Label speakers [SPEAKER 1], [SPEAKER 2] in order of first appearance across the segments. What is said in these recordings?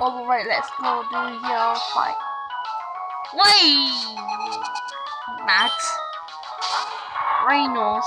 [SPEAKER 1] Alright, let's go do your fight. Wait! Matt. Reynolds.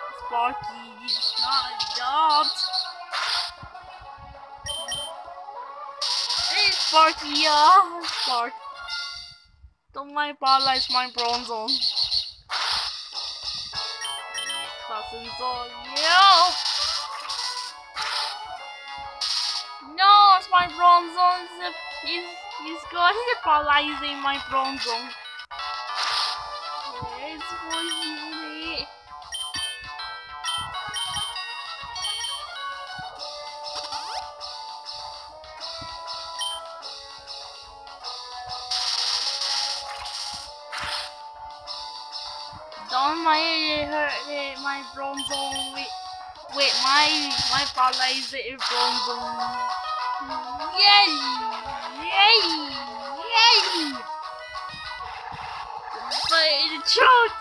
[SPEAKER 1] Sparky, it's not adopt. Hey Sparky, yeah. Spark. Don't mind paralyze my Bronzong. Cousins on you. No, it's my Bronzong. He's he's to paralyzing my Bronzong. It's for you. Don't my hurt it, my Bronzong wait wait my my paralyzer is Bronzong Yay! Yay! Yay! But the truth